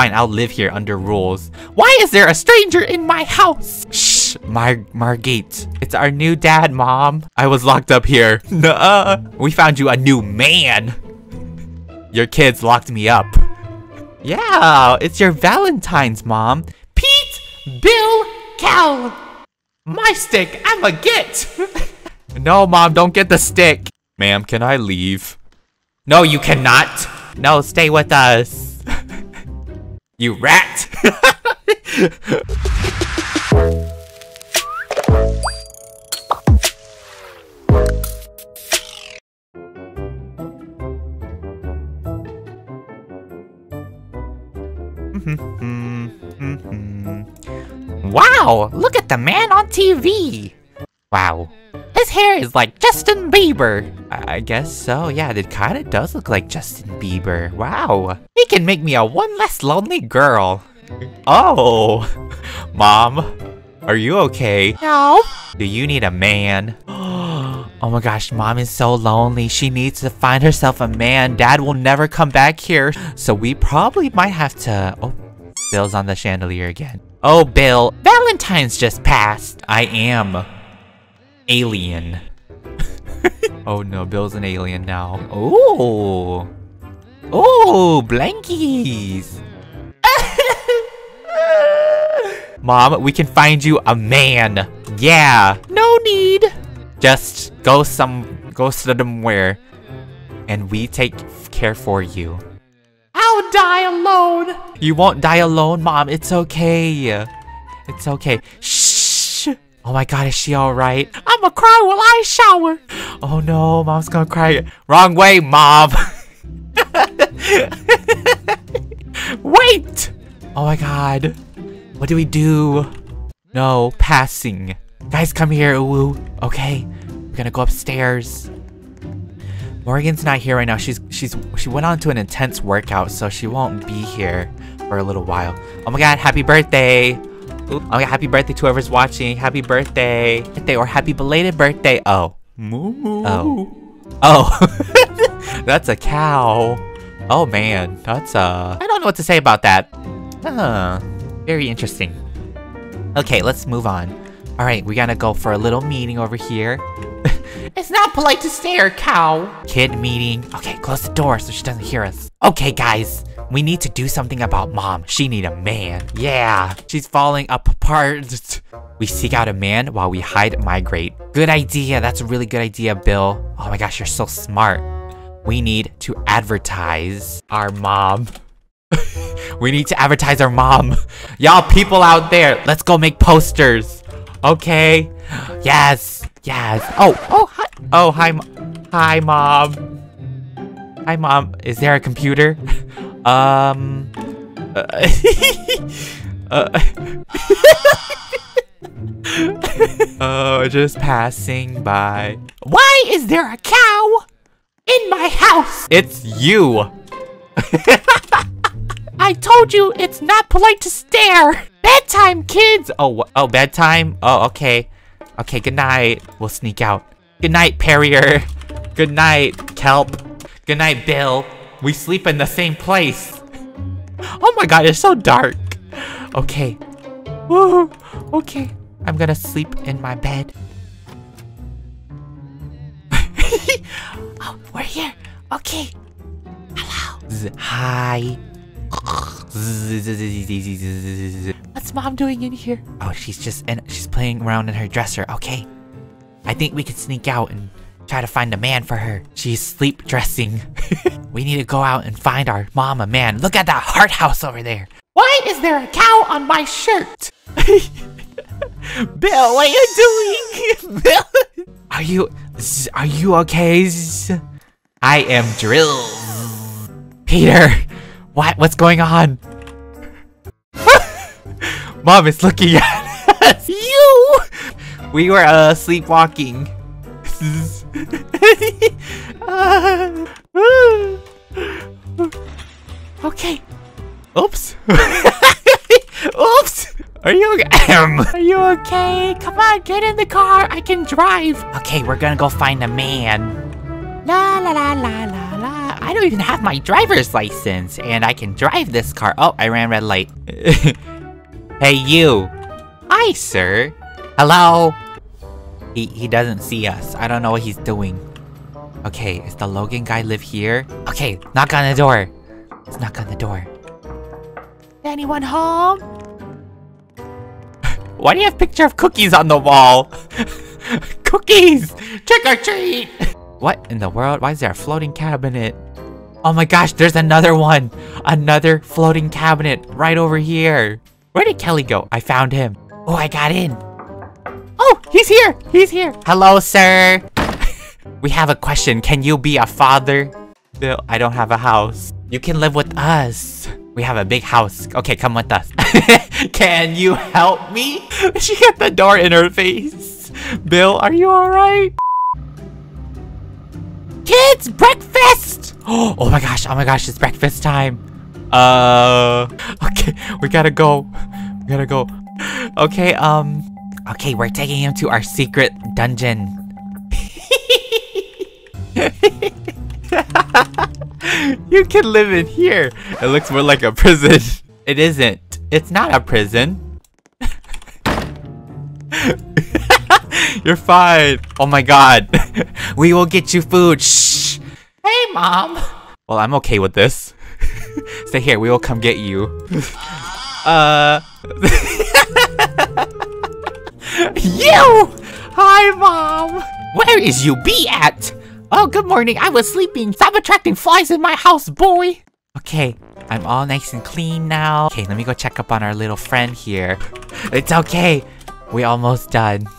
Fine, I'll live here under rules. Why is there a stranger in my house? Shh, Mar Margate. It's our new dad, Mom. I was locked up here. Nuh-uh. We found you a new man. Your kids locked me up. Yeah, it's your Valentine's, Mom. Pete, Bill, Cal. My stick, I'm a get. no, Mom, don't get the stick. Ma'am, can I leave? No, you cannot. No, stay with us. You rat. wow, look at the man on TV. Wow, hair is like Justin Bieber. I, I guess so. Yeah, it kind of does look like Justin Bieber. Wow. He can make me a one less lonely girl. Oh, Mom, are you okay? No. Do you need a man? Oh my gosh, mom is so lonely. She needs to find herself a man. Dad will never come back here. So we probably might have to... Oh, Bill's on the chandelier again. Oh, Bill, Valentine's just passed. I am alien. oh no, Bill's an alien now. Oh. Oh, blankies. Mom, we can find you a man. Yeah. No need. Just go some, go somewhere, and we take care for you. I'll die alone. You won't die alone, Mom. It's okay. It's okay. Shh. Oh my God, is she all right? I'ma cry while I shower. Oh no, Mom's gonna cry. Wrong way, Mom. Wait. Oh my God. What do we do? No, passing. Guys, come here, Uwu. Okay, we're gonna go upstairs. Morgan's not here right now. She's she's she went on to an intense workout, so she won't be here for a little while. Oh my god, happy birthday! Ooh, oh happy birthday to whoever's watching. Happy birthday. Birthday or happy belated birthday. Oh. Moo. Oh. Oh. that's a cow. Oh man, that's uh I don't know what to say about that. Huh. Very interesting. Okay, let's move on. Alright, we gotta go for a little meeting over here. It's not polite to stare, cow. Kid meeting. Okay, close the door so she doesn't hear us. Okay, guys. We need to do something about mom. She need a man. Yeah, she's falling apart. We seek out a man while we hide migrate. Good idea. That's a really good idea, Bill. Oh my gosh, you're so smart. We need to advertise our mom. we need to advertise our mom. Y'all people out there, let's go make posters. Okay. Yes. Yes. Oh, oh, hi. Oh, hi. Hi, mom. Hi, mom. Is there a computer? Um. Uh, uh, oh, just passing by. Why is there a cow in my house? It's you. I told you it's not polite to stare. Bedtime, kids. Oh, oh, bedtime. Oh, okay. Okay, good night. We'll sneak out. Good night, Perrier. Good night, Kelp. Good night, Bill. We sleep in the same place. Oh my god, it's so dark. Okay. Woo, okay. I'm gonna sleep in my bed. Oh, we're here. Okay. Z- Hi. What's mom doing in here? Oh, she's just and she's playing around in her dresser. Okay. I think we could sneak out and try to find a man for her. She's sleep dressing. we need to go out and find our mom a man. Look at that heart house over there. Why is there a cow on my shirt? Bill, what are you doing? Bill, are you are you okay? I am Drill. Peter, what what's going on? Mom is looking at us. You. We were uh sleepwalking. okay. Oops. Oops. Are you okay? Are you okay? Come on, get in the car. I can drive. okay, we're gonna go find a man. La la la la la la. I don't even have my driver's license, and I can drive this car. Oh, I ran red light. hey, you. Hi, sir. Hello. He, he doesn't see us. I don't know what he's doing. Okay, is the Logan guy live here? Okay, knock on the door. Let's knock on the door. Anyone home? Why do you have picture of cookies on the wall? cookies! Trick or treat! What in the world? Why is there a floating cabinet? Oh my gosh, there's another one! Another floating cabinet right over here. Where did Kelly go? I found him. Oh, I got in. Oh, he's here! He's here! Hello, sir! we have a question. Can you be a father? Bill, I don't have a house. You can live with us. We have a big house. Okay, come with us. Can you help me? She got the door in her face. Bill, are you alright? Kids, breakfast! Oh my gosh, oh my gosh, it's breakfast time. Uh, okay, we gotta go. We gotta go. Okay, um, okay, we're taking him to our secret dungeon. you can live in here. It looks more like a prison. It isn't. It's not a prison. You're fine. Oh my god. we will get you food. Shh. Hey, Mom. Well, I'm okay with this. Stay here. We will come get you. uh. you! Hi, Mom. Where is you be at? Oh, good morning. I was sleeping. Stop attracting flies in my house, boy. Okay, I'm all nice and clean now. Okay, let me go check up on our little friend here. It's okay. We almost done.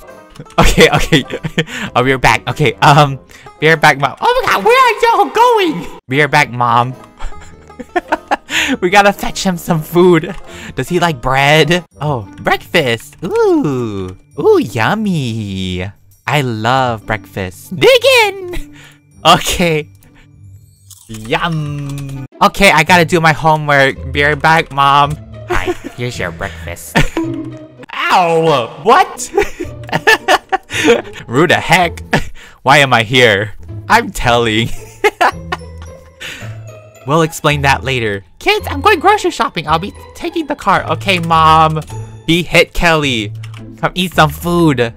Okay, okay. Be right back. Okay, um, be right back, mom. Oh my god, where are y'all going? Be right back, mom. we gotta fetch him some food. Does he like bread? Oh, breakfast. Ooh, ooh, yummy. I love breakfast. Dig in! Okay. Yum. Okay, I gotta do my homework. Be right back, mom. Hi, here's your breakfast. Ow! What? Rude the heck? Why am I here? I'm telling. we'll explain that later. Kids, I'm going grocery shopping. I'll be taking the car. Okay, mom. He hit Kelly. Come eat some food.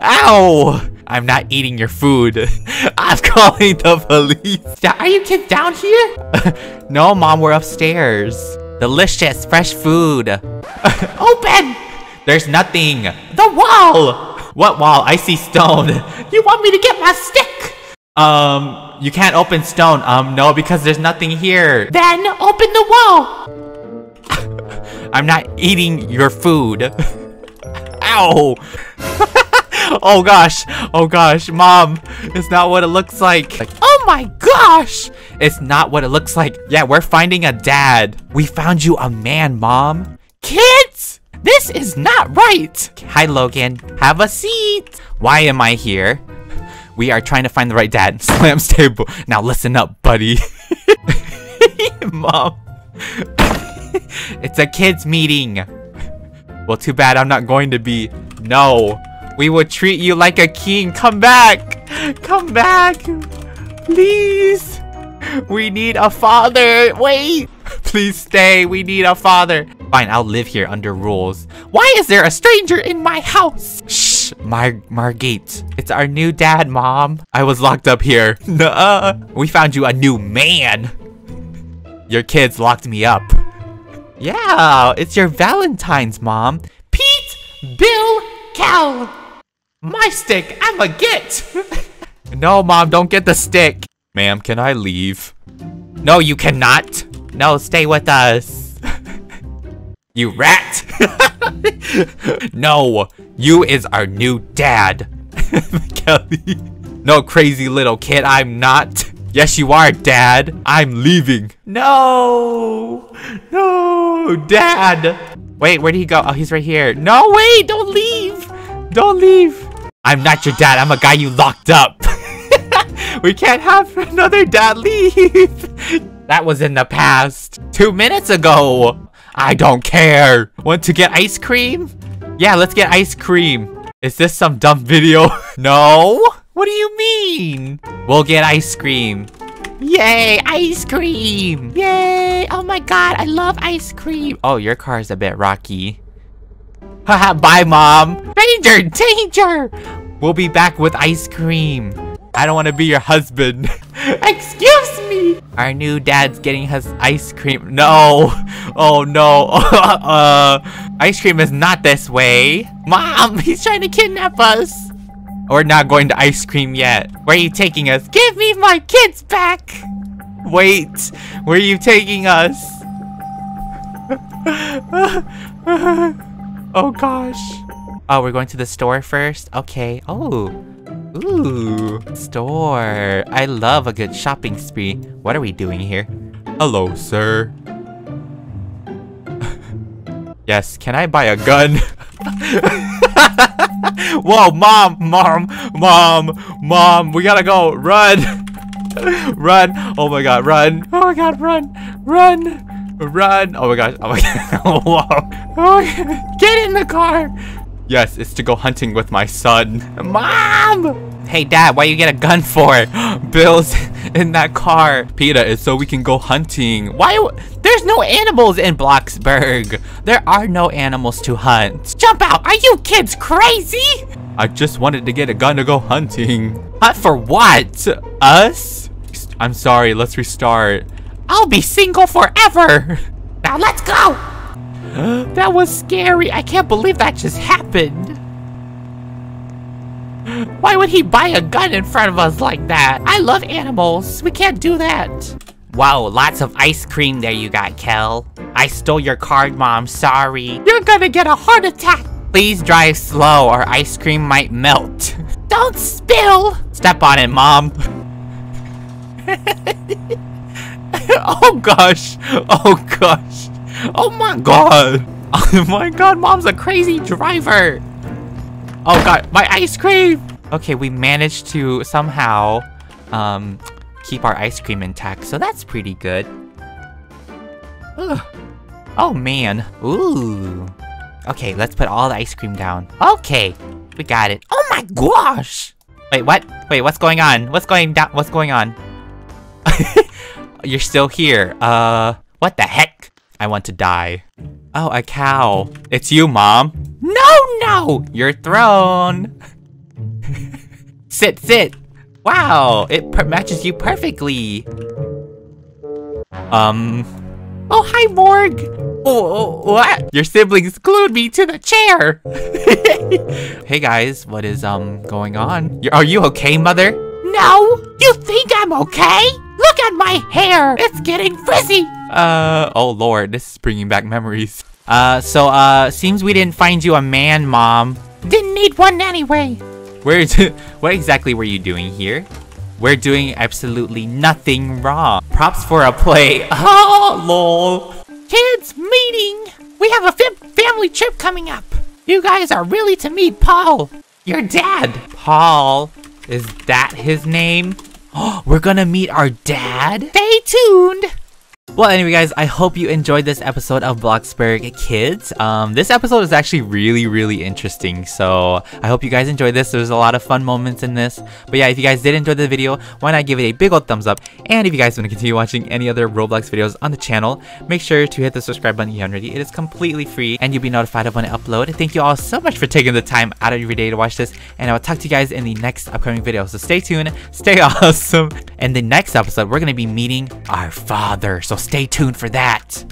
Ow! I'm not eating your food. I'm calling the police. Are you kids down here? no, mom, we're upstairs. Delicious, fresh food. Open! There's nothing. The wall! What wall? I see stone. You want me to get my stick? Um, you can't open stone. Um, no, because there's nothing here. Then open the wall. I'm not eating your food. Ow! oh gosh, oh gosh, mom, it's not what it looks like. like. Oh my gosh! It's not what it looks like. Yeah, we're finding a dad. We found you a man, mom. Kids, this is not right. Hi, Logan. Have a seat. Why am I here? We are trying to find the right dad. Slams table. Now listen up, buddy. mom. it's a kids meeting. Well, too bad I'm not going to be. No. We will treat you like a king. Come back. Come back. Please. We need a father. Wait. Please stay. We need a father. Fine, I'll live here under rules. Why is there a stranger in my house? Shh, Mar Margate. It's our new dad, Mom. I was locked up here. Nuh-uh. We found you a new man. Your kids locked me up. Yeah, it's your Valentine's, Mom. Pete, Bill, Cal. My stick, I'm a get. no, Mom, don't get the stick. Ma'am, can I leave? No, you cannot. No, stay with us. you rat. no, you is our new dad. Kelly. No, crazy little kid, I'm not. Yes, you are, Dad. I'm leaving. No! No! Dad! Wait, where'd he go? Oh, he's right here. No, wait! Don't leave! Don't leave! I'm not your dad. I'm a guy you locked up. we can't have another dad leave. that was in the past. Two minutes ago. I don't care. Want to get ice cream? Yeah, let's get ice cream. Is this some dumb video? no? What do you mean? We'll get ice cream. Yay, ice cream! Yay! Oh my god, I love ice cream. Oh, your car is a bit rocky. Haha, bye, mom. Danger, danger! We'll be back with ice cream. I don't want to be your husband. Excuse me. Our new dad's getting us ice cream. No. Oh no. uh, ice cream is not this way. Mom, he's trying to kidnap us. We're not going to ice cream yet. Where are you taking us? Give me my kids back. Wait, where are you taking us? oh gosh. Oh, we're going to the store first? Okay. Oh. Ooh. Store. I love a good shopping spree. What are we doing here? Hello, sir. Yes, can I buy a gun? Whoa, mom, mom, mom, mom, we gotta go. Run. run. Oh my god, run. Oh my god, run. Run. Run. Oh my gosh. Oh my god. Whoa. Oh, get in the car. Yes, it's to go hunting with my son. Mom! Hey, Dad, why you get a gun for? Bill's in that car. Peter, is so we can go hunting. Why? There's no animals in Bloxburg. There are no animals to hunt. Jump out. Are you kids crazy? I just wanted to get a gun to go hunting. Hunt for what? Us? I'm sorry, let's restart. I'll be single forever. Now let's go. that was scary. I can't believe that just happened. Why would he buy a gun in front of us like that? I love animals. We can't do that. Wow, lots of ice cream there you got, Kel. I stole your card, Mom. Sorry. You're gonna get a heart attack. Please drive slow or ice cream might melt. Don't spill. Step on it, Mom. oh gosh. Oh gosh. Oh my god. Oh my god, Mom's a crazy driver. Oh god, my ice cream! Okay, we managed to somehow um, keep our ice cream intact, so that's pretty good. Ugh. Oh man, ooh. Okay, let's put all the ice cream down. Okay, we got it. Oh my gosh! Wait, what? Wait, what's going on? What's going down? What's going on? You're still here. Uh, what the heck? I want to die. Oh, a cow. It's you, Mom. No, no! Your throne! sit, sit! Wow, it matches you perfectly. Um... Oh, hi, Morg! Oh, what? Your siblings glued me to the chair! hey, guys, what is, um, going on? Are you okay, Mother? No! You think I'm okay? Look at my hair! It's getting frizzy! Uh, oh lord, this is bringing back memories. Uh, so, uh, seems we didn't find you a man, Mom. Didn't need one anyway. Where is it? What exactly were you doing here? We're doing absolutely nothing wrong. Props for a play. Oh, lol. Kids, meeting. We have a family trip coming up. You guys are really to meet Paul. Your dad. Paul. Is that his name? Oh, we're gonna meet our dad? Stay tuned. Well, anyway, guys, I hope you enjoyed this episode of Bloxburg Kids. Um, this episode is actually really, really interesting, so I hope you guys enjoyed this. There's a lot of fun moments in this. But yeah, if you guys did enjoy the video, why not give it a big old thumbs up? And if you guys want to continue watching any other Roblox videos on the channel, make sure to hit the subscribe button you already. It is completely free, and you'll be notified of when I upload. Thank you all so much for taking the time out of your day to watch this, and I will talk to you guys in the next upcoming video. So stay tuned, stay awesome. In the next episode, we're going to be meeting our father, so stay tuned for that.